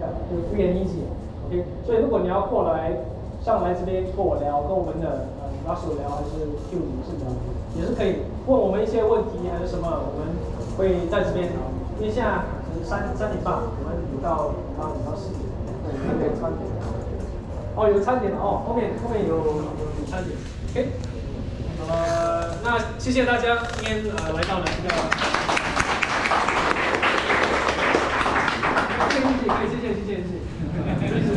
就敷衍理解，OK。所以如果你要过来上来这边跟我聊，跟我们的呃 Russell 聊，还是 Q 女士聊，也是可以问我们一些问题，还是什么，我们会在这边聊。因为现在是三三点半，我们五到八点到四点，对，那个餐点。哦，有餐点哦，后面后面有有餐点，OK。呃，那谢谢大家今天呃来到了这谢谢谢谢谢谢。